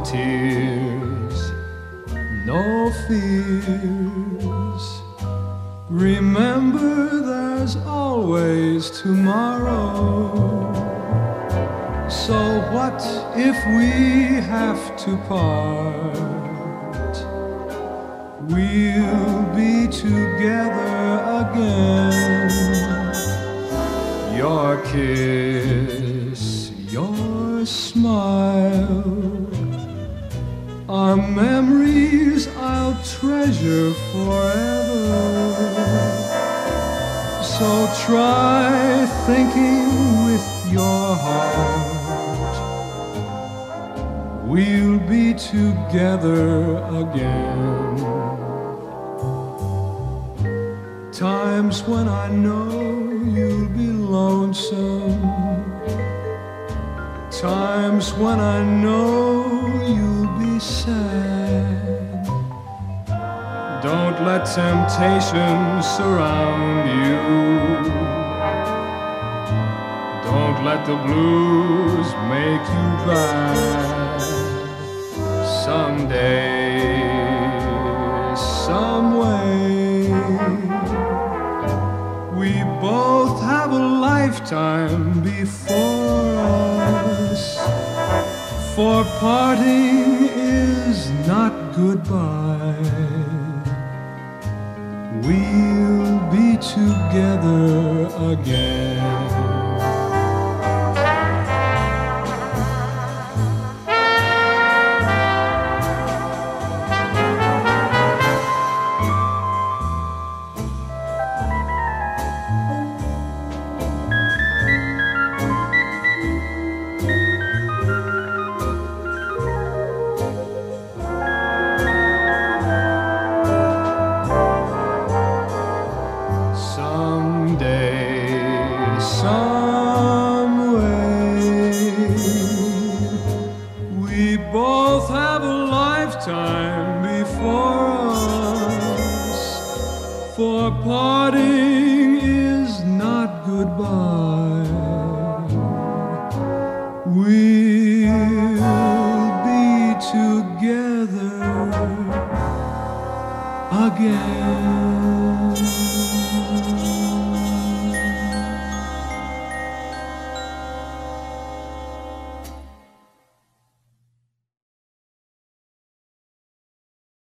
no tears, no fears. Remember, there's always tomorrow. So, what if we have to part? We'll be together again. Your kiss, your smile are memories I'll treasure forever. So try thinking with your heart. We'll be together again. Times when I know you'll be lonesome. Times when I know you'll be sad. Don't let temptation surround you. Don't let the blues make you bad. Someday, some way, we both have a lifetime before us. For parting is not goodbye. We'll be together again. We both have a lifetime before us. For parting is not goodbye. We'll be together again.